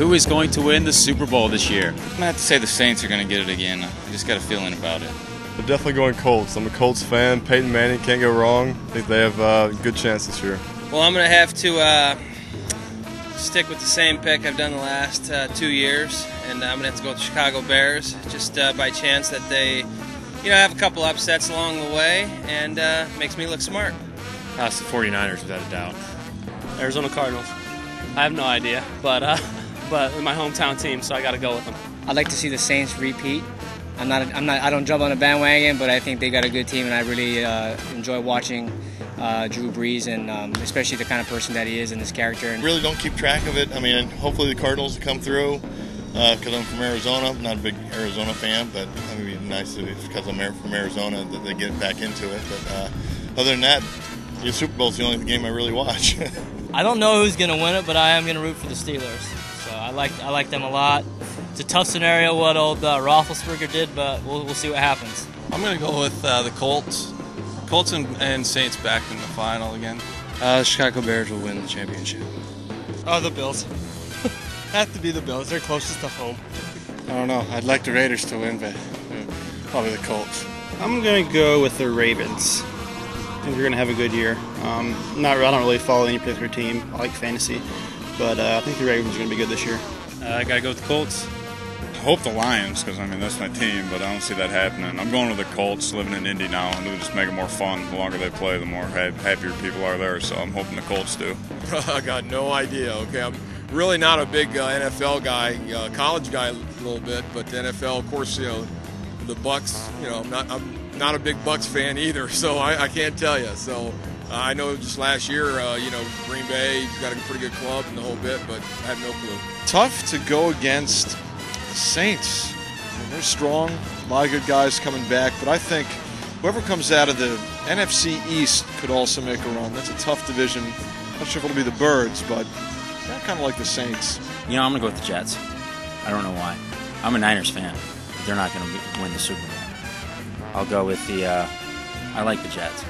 Who is going to win the Super Bowl this year? I'm gonna have to say the Saints are gonna get it again. I just got a feeling about it. They're definitely going Colts. I'm a Colts fan. Peyton Manning can't go wrong. I think they have a good chance this year. Well, I'm going to have to uh, stick with the same pick I've done the last uh, two years, and I'm going to have to go with the Chicago Bears, just uh, by chance that they, you know, have a couple upsets along the way, and uh, makes me look smart. That's the 49ers, without a doubt. Arizona Cardinals. I have no idea, but uh, but my hometown team, so I got to go with them. I'd like to see the Saints repeat. I'm not, I'm not, I don't jump on a bandwagon, but I think they got a good team, and I really uh, enjoy watching uh, Drew Brees, and um, especially the kind of person that he is and his character. And really don't keep track of it. I mean, hopefully the Cardinals will come through because I'm from Arizona. I'm not a big Arizona fan, but I mean, it'd be nice if because I'm from Arizona that they get back into it. But uh, other than that, the Super Bowl's the only game I really watch. I don't know who's going to win it, but I am going to root for the Steelers. So I like I like them a lot. It's a tough scenario what old uh, Roethlisberger did, but we'll, we'll see what happens. I'm going to go with uh, the Colts. Colts and, and, Saints back in the final again. Uh, Chicago Bears will win the championship. Oh, the Bills. Have to be the Bills. They're closest to home. I don't know. I'd like the Raiders to win, but probably the Colts. I'm going to go with the Ravens. I think we're going to have a good year. Um, not, I don't really follow any particular team. I like fantasy, but uh, I think the Ravens are going to be good this year. Uh, I got to go with the Colts. I hope the Lions, because I mean that's my team, but I don't see that happening. I'm going with the Colts, living in Indy now, and it'll just make it more fun. The longer they play, the more happier people are there. So I'm hoping the Colts do. I got no idea. Okay, I'm really not a big uh, NFL guy, uh, college guy a little bit, but the NFL, of course, you know, the Bucks. You know, I'm not I'm not a big Bucks fan either, so I, I can't tell you. So uh, I know just last year, uh, you know, Green Bay got a pretty good club and the whole bit, but I have no clue. Tough to go against the Saints. I mean, they're strong, a lot of good guys coming back, but I think whoever comes out of the NFC East could also make a run. That's a tough division. Not sure if it'll be the Birds, but I kind of like the Saints. You know, I'm going to go with the Jets. I don't know why. I'm a Niners fan. They're not going to win the Super Bowl. I'll go with the. Uh, I like the Jets.